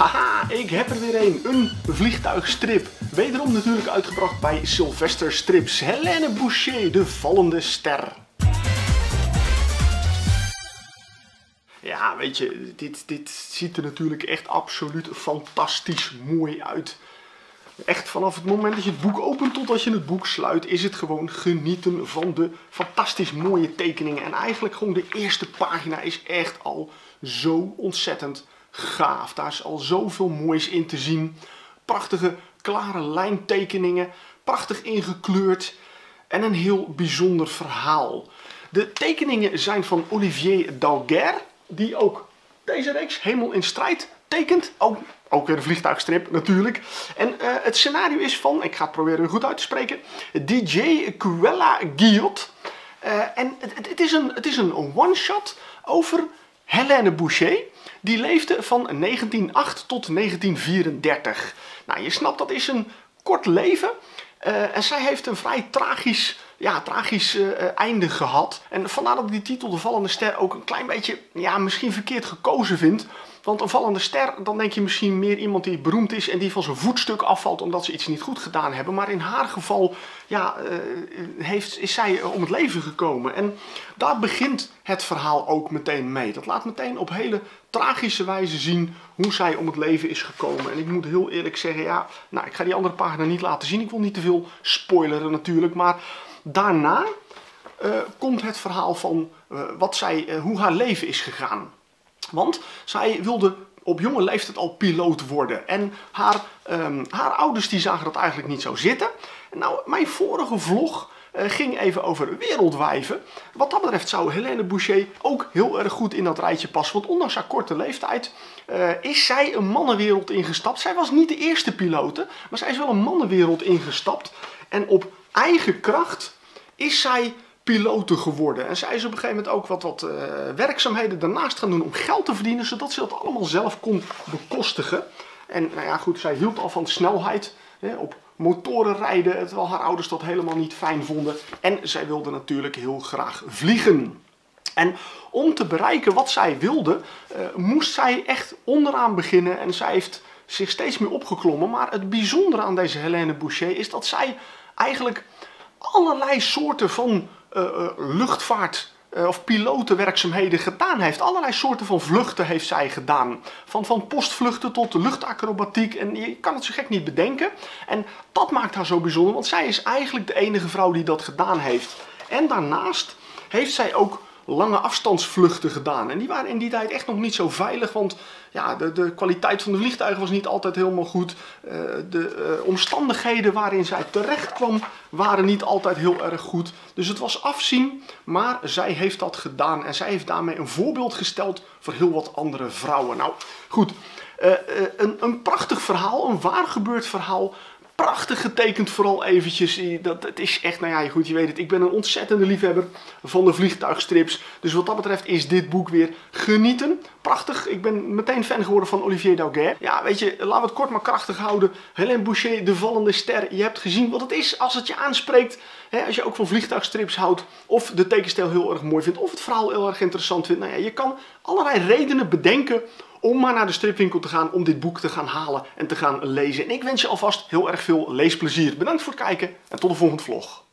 Haha, ik heb er weer een. Een vliegtuigstrip. Wederom natuurlijk uitgebracht bij Sylvester Strips. Helene Boucher, de vallende ster. Ja, weet je, dit, dit ziet er natuurlijk echt absoluut fantastisch mooi uit. Echt vanaf het moment dat je het boek opent tot als je het boek sluit, is het gewoon genieten van de fantastisch mooie tekeningen. En eigenlijk gewoon de eerste pagina is echt al zo ontzettend gaaf. Daar is al zoveel moois in te zien. Prachtige klare lijntekeningen, prachtig ingekleurd en een heel bijzonder verhaal. De tekeningen zijn van Olivier Dalguer, die ook deze reeks Hemel in Strijd tekent. Ook, ook weer een vliegtuigstrip natuurlijk. En uh, het scenario is van, ik ga het proberen goed uit te spreken, DJ Cruella Guillot. Uh, en het, het, is een, het is een one-shot over Helene Boucher. Die leefde van 1908 tot 1934. Nou, je snapt, dat is een kort leven. Uh, en zij heeft een vrij tragisch, ja, tragisch uh, einde gehad. En vandaar dat ik die titel De Vallende Ster ook een klein beetje, ja, misschien verkeerd gekozen vind. Want een vallende ster, dan denk je misschien meer iemand die beroemd is en die van zijn voetstuk afvalt omdat ze iets niet goed gedaan hebben. Maar in haar geval ja, uh, heeft, is zij om het leven gekomen. En daar begint het verhaal ook meteen mee. Dat laat meteen op hele tragische wijze zien hoe zij om het leven is gekomen. En ik moet heel eerlijk zeggen, ja, nou, ik ga die andere pagina niet laten zien. Ik wil niet te veel spoileren natuurlijk. Maar daarna uh, komt het verhaal van uh, wat zij, hoe haar leven is gegaan. Want zij wilde op jonge leeftijd al piloot worden. En haar, um, haar ouders die zagen dat eigenlijk niet zo zitten. Nou, mijn vorige vlog ging even over wereldwijven. Wat dat betreft zou Helene Boucher ook heel erg goed in dat rijtje passen. Want ondanks haar korte leeftijd is zij een mannenwereld ingestapt. Zij was niet de eerste pilote, maar zij is wel een mannenwereld ingestapt. En op eigen kracht is zij piloten geworden. En zij is op een gegeven moment ook wat, wat uh, werkzaamheden daarnaast gaan doen om geld te verdienen, zodat ze dat allemaal zelf kon bekostigen. En nou ja, goed, zij hield al van snelheid, hè, op motoren rijden, terwijl haar ouders dat helemaal niet fijn vonden. En zij wilde natuurlijk heel graag vliegen. En om te bereiken wat zij wilde, uh, moest zij echt onderaan beginnen. En zij heeft zich steeds meer opgeklommen. Maar het bijzondere aan deze Helene Boucher is dat zij eigenlijk allerlei soorten van uh, uh, luchtvaart uh, of pilotenwerkzaamheden gedaan heeft. Allerlei soorten van vluchten heeft zij gedaan. Van, van postvluchten tot luchtacrobatiek. En je kan het zo gek niet bedenken. En dat maakt haar zo bijzonder, want zij is eigenlijk de enige vrouw die dat gedaan heeft. En daarnaast heeft zij ook lange afstandsvluchten gedaan. En die waren in die tijd echt nog niet zo veilig, want ja, de, de kwaliteit van de vliegtuigen was niet altijd helemaal goed. Uh, de uh, omstandigheden waarin zij terecht kwam waren niet altijd heel erg goed. Dus het was afzien, maar zij heeft dat gedaan. En zij heeft daarmee een voorbeeld gesteld voor heel wat andere vrouwen. Nou, goed. Uh, een, een prachtig verhaal, een waar gebeurd verhaal prachtig getekend vooral eventjes. Dat, het is echt, nou ja, goed, je weet het. Ik ben een ontzettende liefhebber van de vliegtuigstrips. Dus wat dat betreft is dit boek weer genieten. Prachtig. Ik ben meteen fan geworden van Olivier Dauguer. Ja, weet je, laten we het kort maar krachtig houden. Helene Boucher, de vallende ster. Je hebt gezien wat het is als het je aanspreekt. Als je ook van vliegtuigstrips houdt. Of de tekenstijl heel erg mooi vindt. Of het verhaal heel erg interessant vindt. Nou ja, je kan allerlei redenen bedenken om maar naar de stripwinkel te gaan om dit boek te gaan halen en te gaan lezen. En ik wens je alvast heel erg veel leesplezier. Bedankt voor het kijken en tot de volgende vlog.